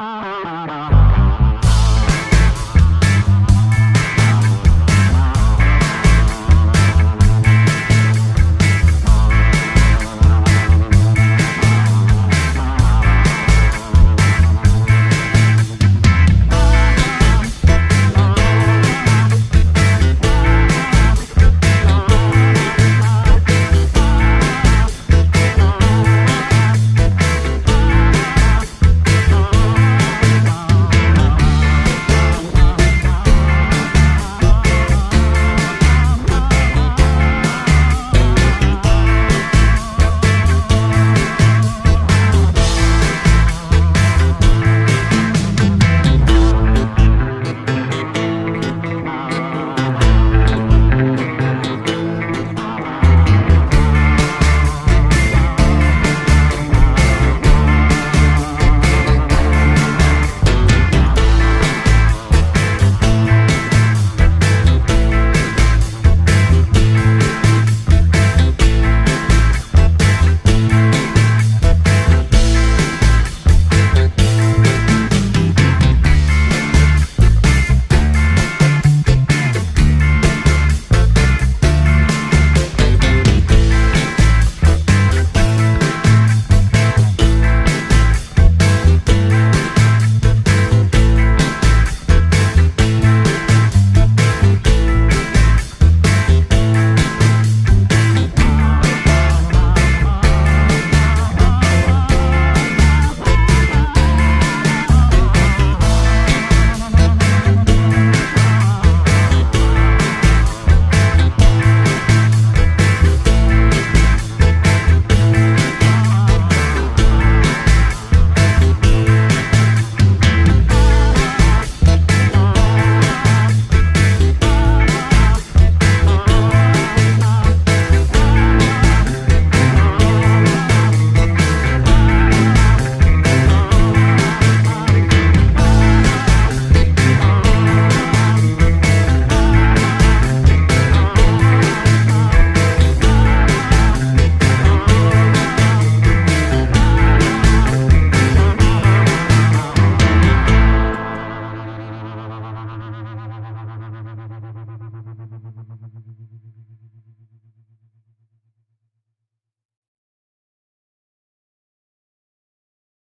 Ah